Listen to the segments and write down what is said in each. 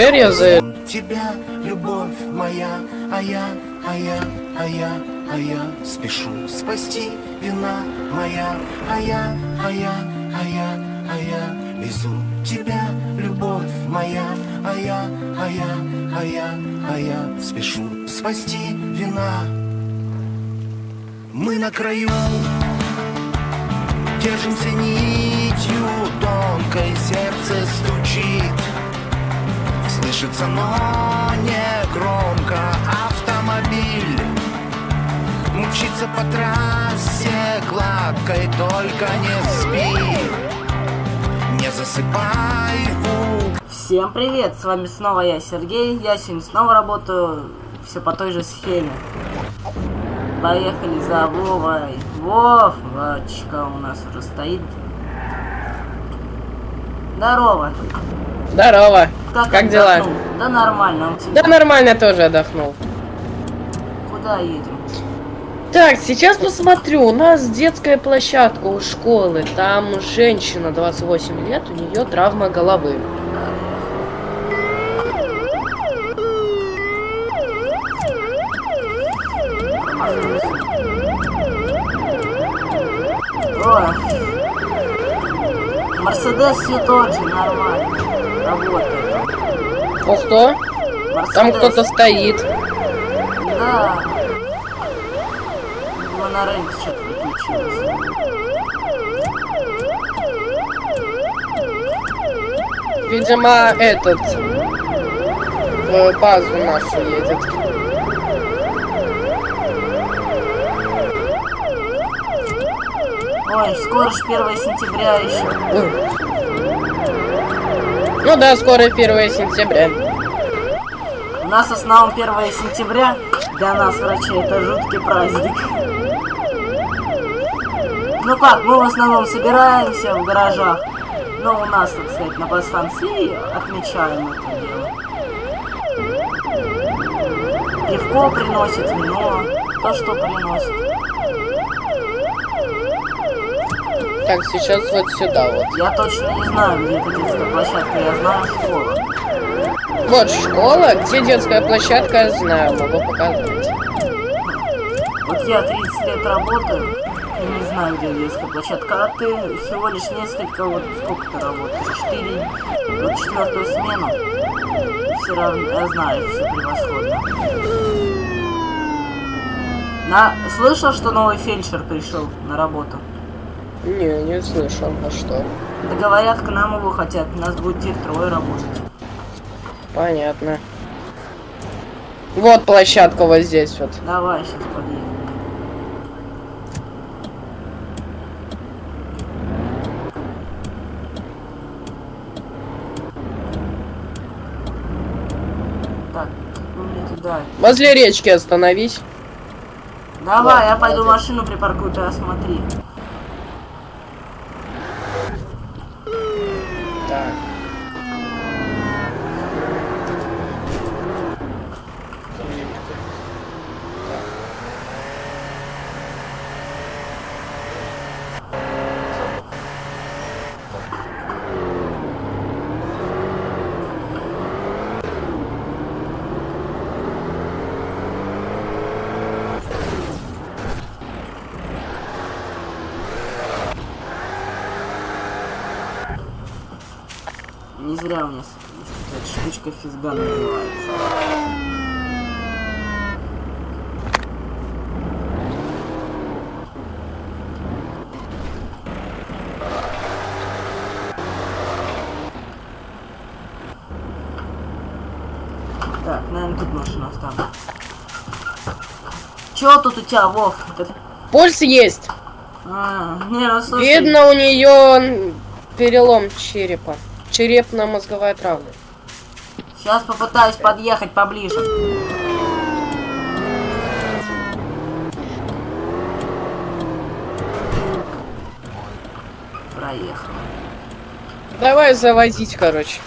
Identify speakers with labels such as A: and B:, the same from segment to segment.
A: Теперь я за...
B: тебя, любовь моя, а я, а я, а я, а я спешу спасти вина моя, а я, а я, а я, а я везу тебя, любовь моя, а я, а я, а я, а я спешу спасти вина. Мы на краю держимся нитью, тонкое сердце стучит. Слышится, но не громко автомобиль Мчится по трассе гладкой, только не спи Не засыпай у
C: Всем привет, с вами снова я, Сергей. Я сегодня снова работаю все по той же схеме. Поехали за Вовой. Вов, Вачка у нас уже стоит. Здорово.
A: Здорово. Как дела?
C: отдохнул? Да нормально,
A: Да нормально тоже отдохнул.
C: куда едем?
A: Так, сейчас посмотрю. У нас детская площадка у школы. Там женщина 28 лет, у нее травма головы.
C: О, Мерседес все тот же, нормально. Работает.
A: О, кто? Там
C: Мерседес.
A: кто-то стоит.
C: Да. Видимо, на рынке что-то приключилось.
A: Видимо, этот... В базу нашу едет.
C: Ой, скоро ж 1 сентября еще.
A: Ну да, скоро 1 сентября.
C: У нас основном 1 сентября для нас, врачей, это жуткий праздник. Ну как, мы в основном собираемся в гаражах. Но у нас, так сказать, на подстанции отмечаем это дело. Пивко приносит, вино, то, что приносит.
A: Так, сейчас вот сюда вот.
C: Я точно не знаю, где эта детская площадка, я знаю школа.
A: Вот школа, где детская площадка, я знаю, могу показать.
C: Вот я 30 лет работаю и не знаю, где детская площадка, а ты всего лишь несколько, вот сколько ты работаешь, 4, вот четвертую смену, все равно, я знаю, все превосходно. На... Слышал, что новый фельдшер пришел на работу?
A: Не, не слышал, а что?
C: Да говорят, к нам его хотят, нас будет тех трое работать.
A: Понятно. Вот площадка вот здесь вот.
C: Давай, сейчас подъедем. Так, ну туда.
A: Возле речки остановись.
C: Давай, я
A: Ладно,
C: пойду
A: молодец.
C: машину припаркую, ты осмотри.
A: Так.
C: Не зря у меня с- есть эта штучка физган называется. Так, наверное, тут машину оставлю. Чё тут у тебя, Вов?
A: Пульс есть.
C: А, не, ну слушай.
A: Видно у нее перелом черепа черепно-мозговая травма.
C: Сейчас попытаюсь подъехать поближе. Проехал.
A: Давай завозить, короче.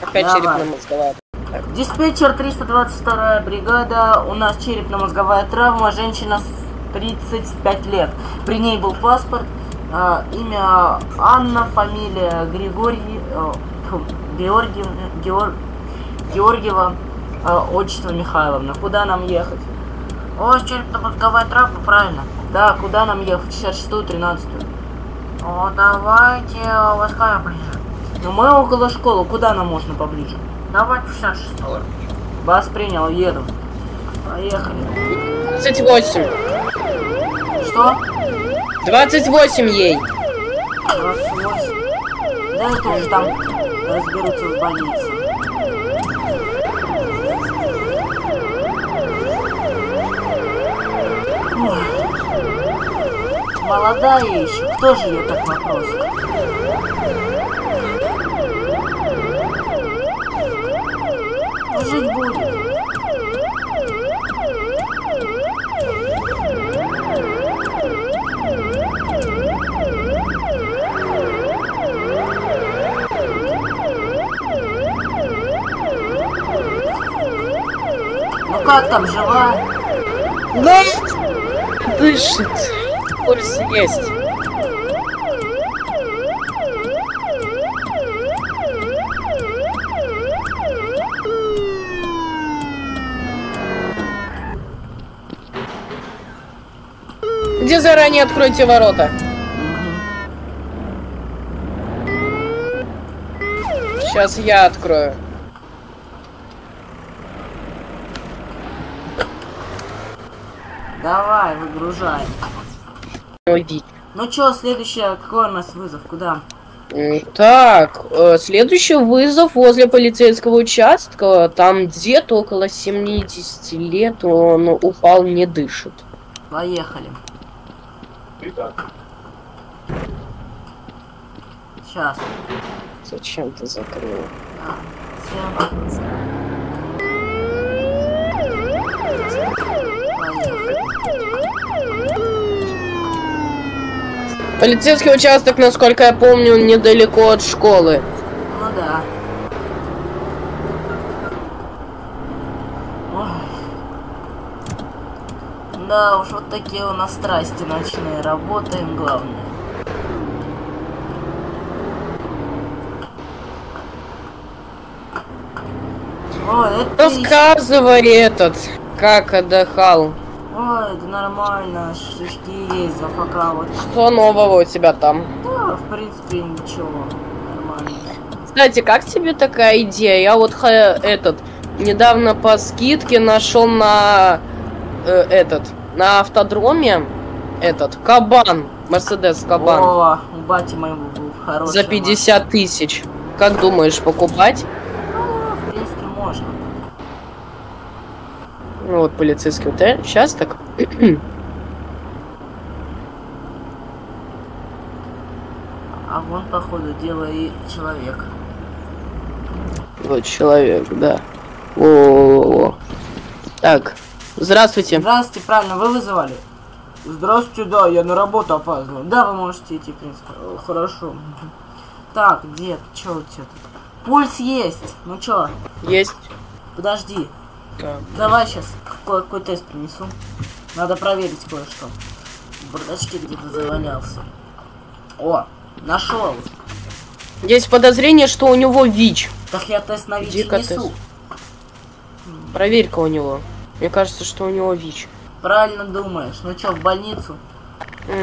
A: Опять черепно-мозговая
C: Диспетчер 322 бригада. У нас черепно-мозговая травма. Женщина 35 лет. При ней был паспорт, а, имя Анна, фамилия Григорий, э, фу, Георгий, Геор- Георгиева, а, отчество Михайловна. Куда нам ехать? О, черепно-мозговая травма, правильно. Да, куда нам ехать? 66-ю, 13-ю. О, давайте ласкаем ближе. Ну мы около школы, куда нам можно поближе? Давай 56 Вас принял, еду. Поехали.
A: 28.
C: Что?
A: 28 ей.
C: 28. Да это уже там разберутся в больнице. Ой. Молодая еще, кто же ее так попросит? Ну, Жить будет. Ну как там, жива?
A: Да. Дышит. Пульс есть. Где заранее откройте ворота? Сейчас я открою.
C: Выгружай.
A: Ой.
C: Ну чё, следующее, какой у нас вызов? Куда?
A: Так, э, следующий вызов возле полицейского участка. Там дед около 70 лет, он упал, не дышит.
C: Поехали. Сейчас.
A: Зачем ты закрыл? Полицейский участок, насколько я помню, недалеко от школы.
C: Ну да. Ой. Да уж, вот такие у нас страсти ночные. Работаем, главное. Ой, это...
A: Рассказывай этот, как отдыхал.
C: Да нормально, шишки есть, а пока вот...
A: Что нового у тебя там?
C: Да, в принципе, ничего. Нормально.
A: Кстати, как тебе такая идея? Я вот этот недавно по скидке нашел на э, этот на автодроме этот кабан Мерседес кабан
C: О, у бати моего был хороший.
A: за 50 тысяч. Как думаешь, покупать?
C: Ну, в принципе, можно.
A: Ну вот полицейский вот сейчас так.
C: А вон, походу, дело и человек.
A: Вот человек, да. О, Так, здравствуйте.
C: Здравствуйте, правильно, вы вызывали? Здравствуйте, да, я на работу опаздываю. Да, вы можете идти, в принципе. Э, Хорошо. Так, дед, чё у тебя тут? Пульс есть. Ну чё,
A: Есть.
C: подожди.
A: Так.
C: Давай сейчас какой, какой тест принесу. Надо проверить кое-что. В бардачке где-то завалялся. О, нашел.
A: Есть подозрение, что у него ВИЧ.
C: Так я тест на ВИЧ
A: Иди-ка
C: несу.
A: Проверь-ка у него. Мне кажется, что у него ВИЧ.
C: Правильно думаешь. Ну чё, в больницу?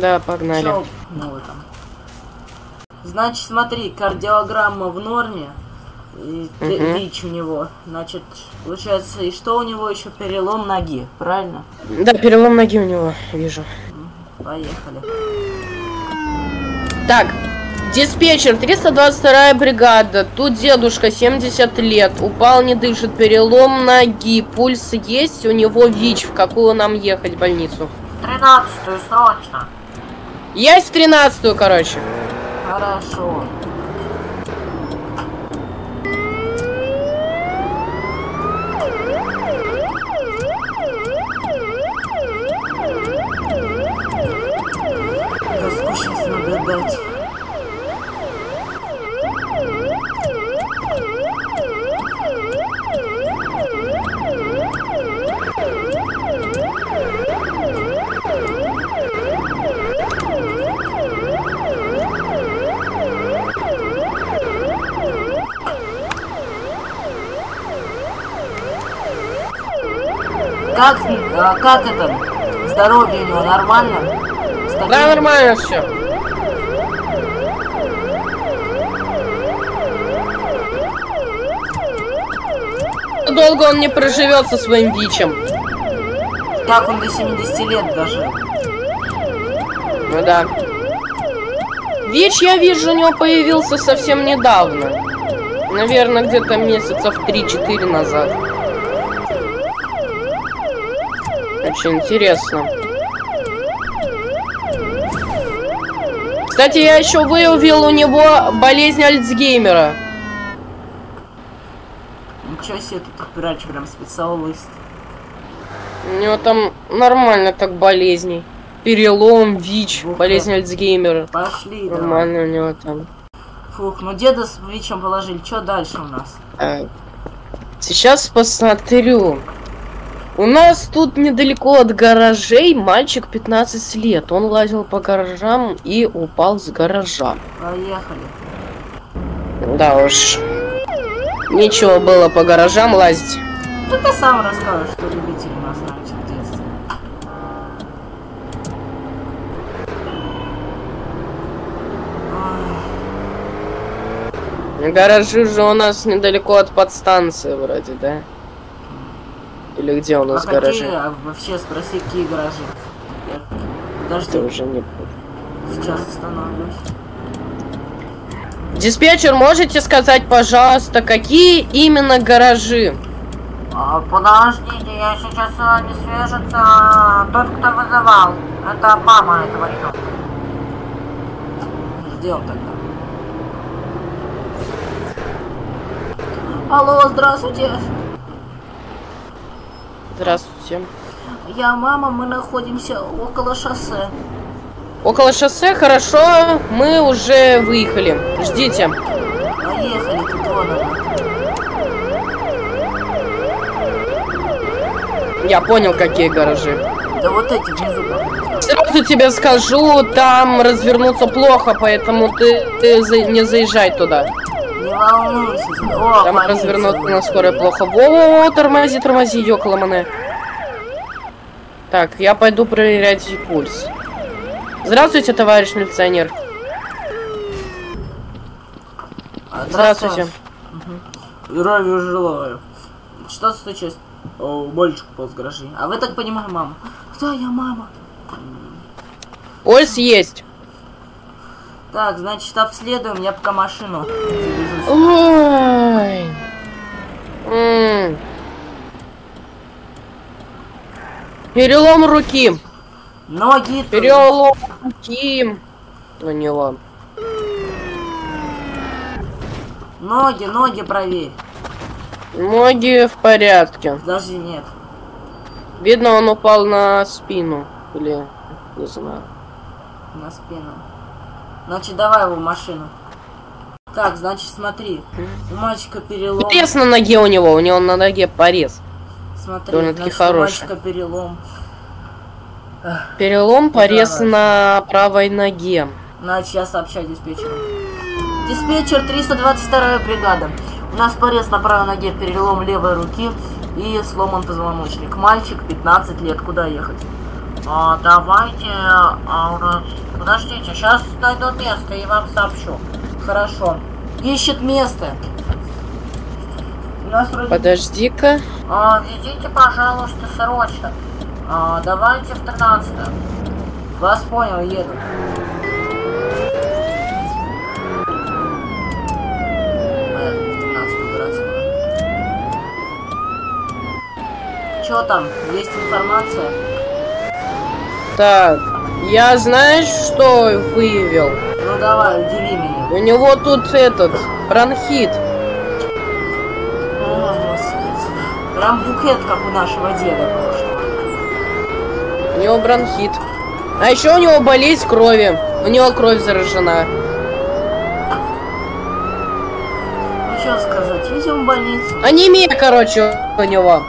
A: Да, погнали.
C: Чё, ну там. Значит, смотри, кардиограмма в норме. И
A: Мгм.
C: ВИЧ у него. Значит, получается, и что у него еще перелом ноги, правильно?
A: Да, перелом ноги у него, вижу.
C: Поехали.
A: Так, диспетчер, 322 бригада. Тут дедушка, 70 лет. Упал, не дышит, перелом ноги. Пульс есть, у него ВИЧ. В какую нам ехать больницу?
C: Тринадцатую срочно.
A: Есть в 13 короче.
C: Хорошо. Газку сейчас надо дать. как, а, как это? Здоровье у него нормально? Стабильно?
A: Да, нормально все. Долго он не проживет со своим вичем.
C: Так он до 70 лет даже.
A: Ну да. Вич, я вижу, у него появился совсем недавно. Наверное, где-то месяцев 3-4 назад. Очень интересно. Кстати, я еще выявил у него болезнь Альцгеймера.
C: Ничего себе, тут врач прям специалист.
A: У него там нормально так болезней. Перелом, ВИЧ,
C: Ух ты.
A: болезнь Альцгеймера.
C: Пошли, давай.
A: Нормально у него там.
C: Фух, ну деда с ВИЧем положили, что дальше у нас?
A: А, Сейчас посмотрю. У нас тут недалеко от гаражей мальчик 15 лет. Он лазил по гаражам и упал с гаража.
C: Поехали.
A: Да уж. Нечего было по гаражам лазить.
C: Ну ты сам расскажешь, что любители нас раньше в детстве. Ой,
A: Гаражи же у нас недалеко от подстанции вроде, да? Или где у
C: А
A: нас
C: какие,
A: гаражи?
C: а вообще спроси, какие гаражи? Я- Подожди,
A: уже не...
C: сейчас остановлюсь.
A: Диспетчер, можете сказать, пожалуйста, какие именно гаражи?
C: А, подождите, я сейчас с вами свяжется тот, кто вызывал. Это мама этого ребенка. Ждем тогда. Алло, здравствуйте.
A: Здравствуйте.
C: Я мама, мы находимся около шоссе.
A: Около шоссе, хорошо, мы уже выехали. Ждите.
C: Поехали, она.
A: Я понял, какие гаражи.
C: Да вот эти внизу.
A: Сразу тебе скажу, там развернуться плохо, поэтому ты, ты за- не заезжай туда.
C: Не волнуйся. О,
A: Там развернуться на скорой плохо. Во-во-во, тормози, тормози, ёкаламане. Так, я пойду проверять пульс. Здравствуйте, товарищ милиционер. Здравствуйте.
C: Здравия желаю. Что случилось? О, мальчик полз гаражи. А вы так понимаю, мама? Да, я мама.
A: Пульс есть.
C: Так, значит, обследуем, я пока машину.
A: Ой. М. Перелом руки.
C: Ноги.
A: Перелом руки. У него.
C: Ноги, ноги проверь.
A: Ноги в порядке.
C: Даже нет.
A: Видно, он упал на спину. Или не знаю.
C: На спину. Значит, давай его машину. Так, значит, смотри. У мальчика перелом.
A: Порез на ноге у него. У него на ноге порез.
C: Смотри,
A: довольно-таки хороший.
C: мальчика перелом.
A: Перелом, порез
C: Давай.
A: на правой ноге.
C: Значит, я сообщаю диспетчеру. Диспетчер 322 бригада. У нас порез на правой ноге, перелом левой руки и сломан позвоночник. Мальчик, 15 лет. Куда ехать? А, давайте... А. Подождите, сейчас найду место и вам сообщу. Хорошо. Ищет место. Вроде...
A: Подожди-ка.
C: А, везите, пожалуйста, срочно. А, давайте в 13 Вас понял, еду. Поехали в 13 убираться надо. Чё там? Есть информация?
A: Так. Я знаешь, что выявил?
C: Ну давай, удиви меня.
A: У него тут этот бронхит.
C: О, господи. Прям букет, как у нашего деда.
A: У него бронхит. А еще у него болезнь крови. У него кровь заражена.
C: Ну что сказать, везем в больницу.
A: Анемия, короче, у него.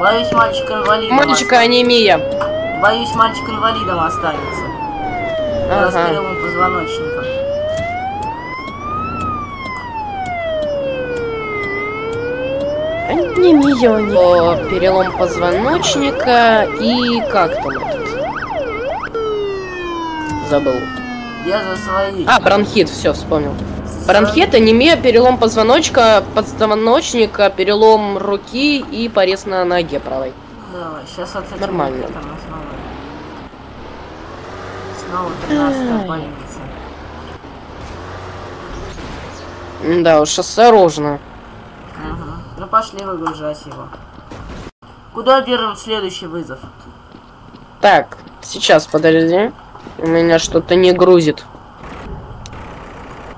C: Боюсь, мальчик инвалидом
A: Мальчика анемия.
C: Боюсь, мальчик инвалидом останется.
A: Ага.
C: Позвоночника.
A: Анемия у него, перелом позвоночника и как там этот? Забыл.
C: Я за свои.
A: А, бронхит, все, вспомнил. Бронхит, анемия, перелом позвоночка, позвоночника, перелом руки и порез на ноге правой.
C: Давай, сейчас вот с этим
A: Нормально.
C: снова. Снова 13 больница.
A: Да уж, осторожно.
C: Ага. Ну пошли выгружать его. Куда держим следующий вызов?
A: Так, сейчас, подожди. У меня что-то не грузит.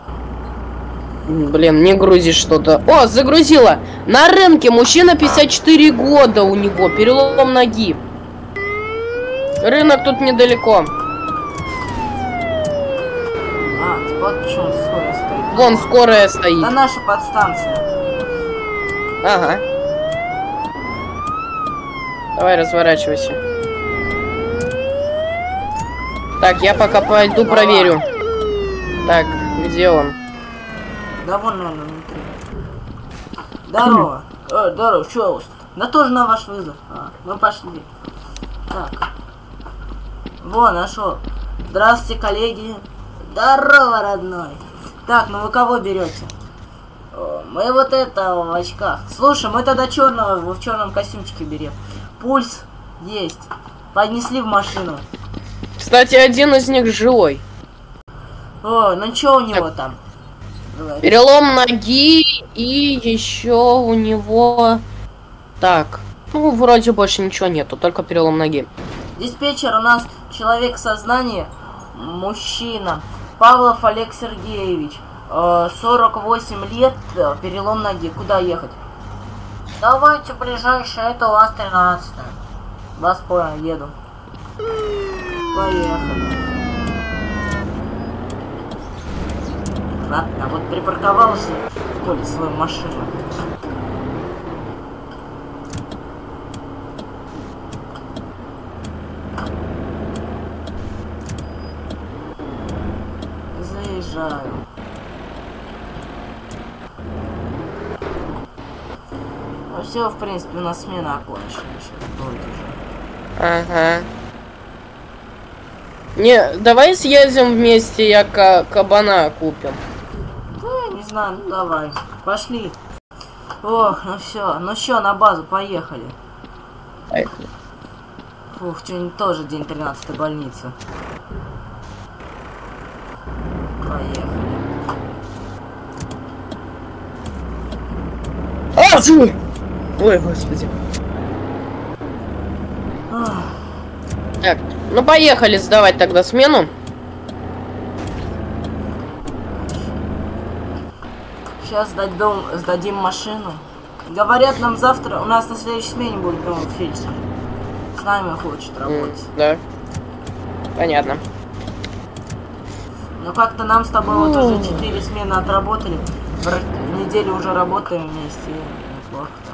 A: М, Блин, не грузит что-то. О, загрузила! На рынке мужчина 54 года у него, перелом ноги. Рынок тут недалеко.
C: А, вот почему скоро стоит.
A: Вон скорая стоит.
C: Это наша подстанция.
A: Ага. Давай, разворачивайся. Так, я пока пойду
C: Давай.
A: проверю. Так, где он?
C: Да вон, наверное, внутри. Здорово. Э, здорово, что у вас? Да тоже на ваш вызов. А, ну пошли. Так. Во, нашел. Здравствуйте, коллеги. Здорово, родной. Так, ну вы кого берете? О, Мы вот это в очках. Слушай, мы тогда черного в черном костюмчике берем. Пульс есть. Поднесли в машину.
A: Кстати, один из них живой.
C: О, ну что у него там?
A: Перелом ноги и еще у него... Так, ну, вроде больше ничего нету, только перелом ноги.
C: Диспетчер, у нас человек в сознании, мужчина, Павлов Олег Сергеевич, э, 48 лет, э, перелом ноги. Куда ехать? Давайте ближайшее, это у вас 13 Вас понял, еду. Поехали. Ладно, вот припарковался Коля свою машину. Заезжаю. Ну все, в принципе, у нас смена окончена.
A: Ага. Не, давай съездим вместе, я ка- кабана купим.
C: Ну давай. Пошли. Ох, ну все, ну все, на базу, поехали.
A: Поехали.
C: Фух, сегодня тоже день 13 больницы. Поехали.
A: А! Ой, господи.
C: Ах,
A: Так, ну поехали сдавать тогда смену.
C: Сейчас сдадим, сдадим машину. Говорят, нам завтра, у нас на следующей смене будет новый фельдшер. С нами хочет работать.
A: Да. Понятно.
C: Но как-то нам с тобой вот уже 4 смены отработали. Про- Неделю уже работаем вместе. Неплохо-то.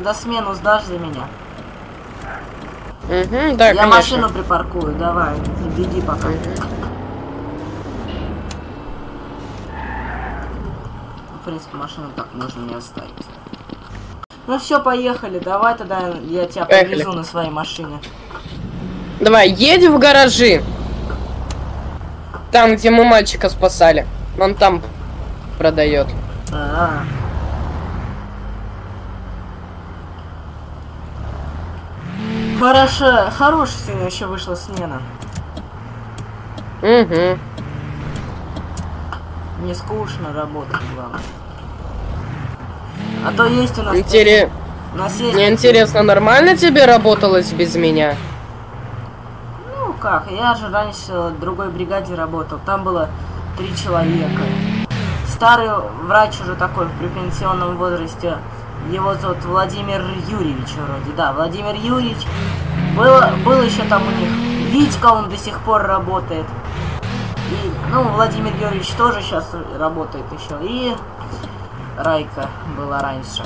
C: Тогда смену сдашь за меня?
A: Угу, да,
C: Я
A: конечно.
C: машину припаркую, давай, беги пока.
A: Мгм.
C: В принципе, машину так можно не оставить. Ну все, поехали. Давай тогда я тебя
A: Поехали.
C: повезу на своей машине.
A: Давай, едь в гаражи. Там, где мы мальчика спасали. Он там продает.
C: А. Хорошо, хорошая сегодня еще вышла смена.
A: Угу.
C: Не скучно работать, главное. А то есть у нас...
A: Интерес...
C: У нас есть...
A: Мне интересно, нормально тебе работалось без меня?
C: Ну как, я же раньше в другой бригаде работал, там было три человека. Старый врач уже такой в препенсионном возрасте, его зовут Владимир Юрьевич вроде, да, Владимир Юрьевич. Было, был еще там у них Витька, он до сих пор работает. И, ну, Владимир Юрьевич тоже сейчас работает еще. И Райка была раньше.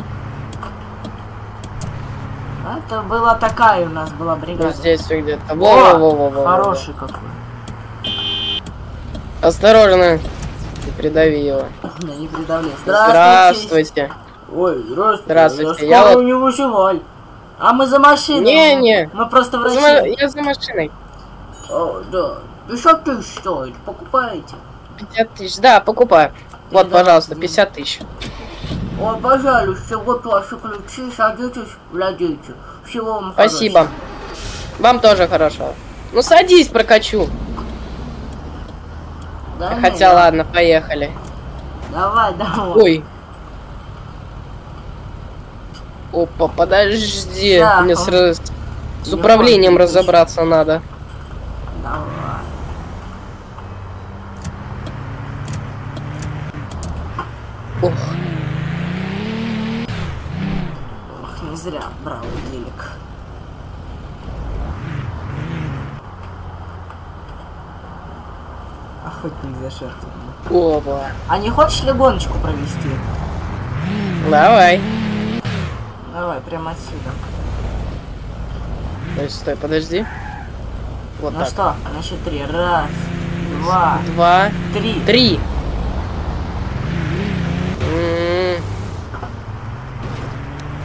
C: Это была такая у нас была
A: Ну,
C: бригада.
A: здесь все где-то.
C: О,
A: Во-во-во-во-во.
C: Хороший какой.
A: Осторожно. Не придави его.
C: Да не придавляй.
A: Здравствуйте.
C: Ой, здравствуйте.
A: Здравствуйте,
C: Я
A: я
C: скоро
A: вот-
C: не выживай. А мы за машиной.
A: Не-не.
C: Мы просто в России.
A: Я за машиной.
C: О, да. 50 тысяч стоит. Покупаете?
A: 50 тысяч. Да, покупай. Вот,
C: Передам
A: пожалуйста,
C: деньги.
A: 50 тысяч.
C: Ой, пожалуйста, вот ваши ключи. Садитесь, владейте. Всего вам
A: Спасибо.
C: хорошего.
A: Вам тоже хорошо. Ну садись, прокачу.
C: Да
A: Хотя
C: не,
A: ладно, поехали.
C: Давай, давай.
A: Ой. Опа, подожди.
C: Да,
A: Мне
C: он-
A: с, раз- с управлением разобраться надо.
C: Давай.
A: Ох,
C: Ох, не зря брал гелик. Охотник за жертвами.
A: опа.
C: А не хочешь ли гоночку провести?
A: Давай.
C: Давай, прямо отсюда.
A: Стой, стой, подожди. Вот
C: ну
A: так.
C: что, на счет три. Раз, два,
A: Два,
C: три.
A: три.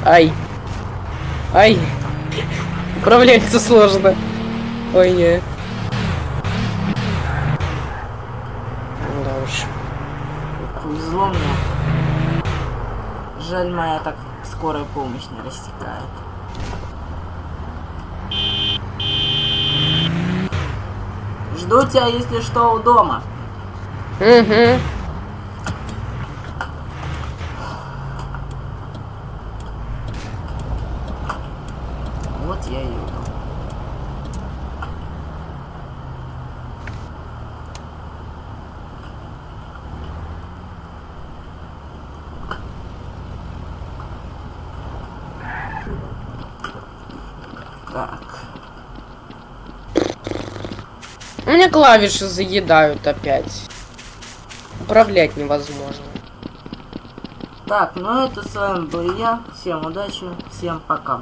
A: Ай. Ай. Управляется сложно. Ой, не.
C: Скорая помощь не рассекает. Жду тебя, если что, у дома.
A: Угу.
C: Вот я и иду. Так.
A: У меня клавиши заедают опять. Управлять невозможно.
C: Так, ну это с вами был я. Всем удачи, всем пока.